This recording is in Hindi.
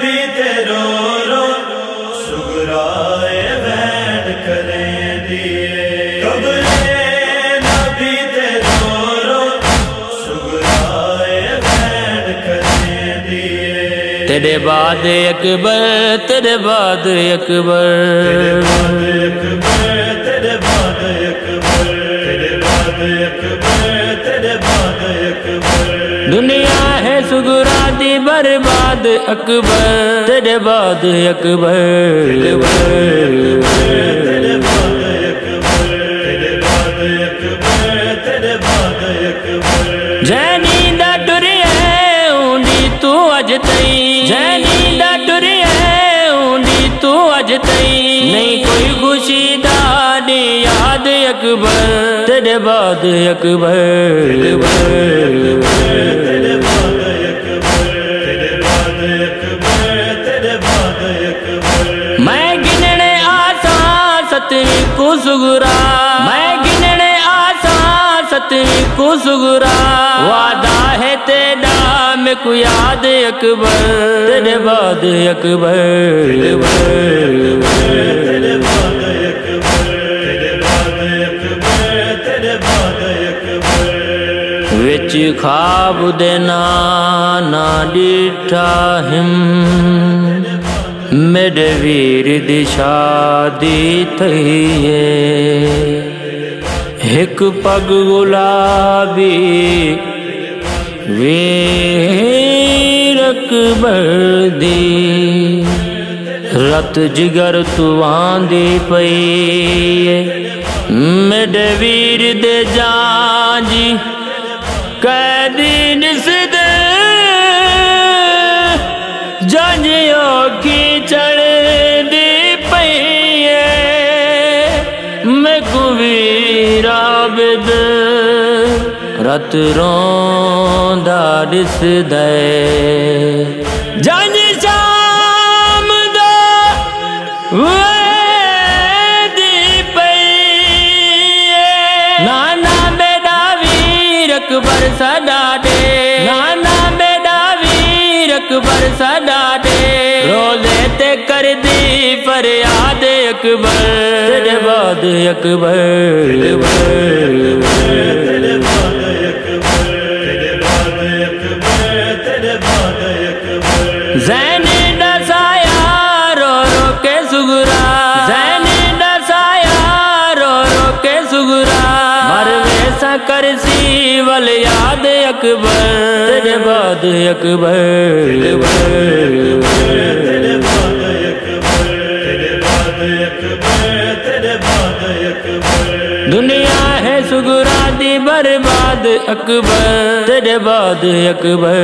नबी ते रो रो सुगराए बैठ करें दिए। कबरे नबी ते रो रो सुगराए बैठ करें दिए। तेरे बाद अकबर तेरे बाद अकबर। अकबर तेरे बाद अकबर। तेरे बाद अकबर तेरे बाद अकबर। दुनिया तेरे बाद अकबर तेरे बाद अकबर। तेरे बाद अकबर तेरे बाद अकबर जैनी दा टुरिया ऊंडी तू अज तई। जैनी दा टुरिया ऊंडी तू अज तई। नहीं कोई खुशी दादी याद अकबर। तेरे बाद अकबर। तेरे बाद अकबर मैं गिनने आसा सतरी को सुगुरा। मैं गिनने आसा सतरी को सुगुरा। वादा है तेरा मैं को याद अकबर तेरे बाद अकबर ਵਿੱਚ ਖਾਬ ਦੇ ਨਾ ਨਾ ਡਿਠਾ ਹਿਮ। ਮੇਰੇ ਵੀਰ ਦੀ ਸ਼ਾਦੀ ਥਈਏ। ਇੱਕ ਪਗ ਗੁਲਾਬੀ ਵੇਰਕ ਬਰਦੀ ਰਤ ਜਿਗਰ ਤੁਵਾਂ ਦੀ ਪਈ ਮੇਰੇ ਵੀਰ ਦੇ ਜਾਂ ਜੀ ਕੈਦੀਨ ਸਦੇ ਜਾਣਿਓ ਕੀ ਚੜਦੀ ਪਈ ਐ ਮੈਂ ਕੁਵੀ ਰਾਬਦ ਰਤ ਰੋਂਦਾ ਦਿਸਦਾ ਅਕਬਰ ਸਦਾ ਦੇ। ਨਾਨਾ ਮੇਰਾ ਵੀਰ ਅਕਬਰ ਸਦਾ ਦੇ। ਰੋਲੇ ਤੇ ਕਰਦੀ ਫਰਿਆਦ ਅਕਬਰ। ਤੇਰੇ ਬਾਦ ਅਕਬਰ। ਅਕਬਰ। अकबर तेरे बाद अकबर दुनिया है सुगुरा दी बर्बाद अकबर तेरे बाद अकबर।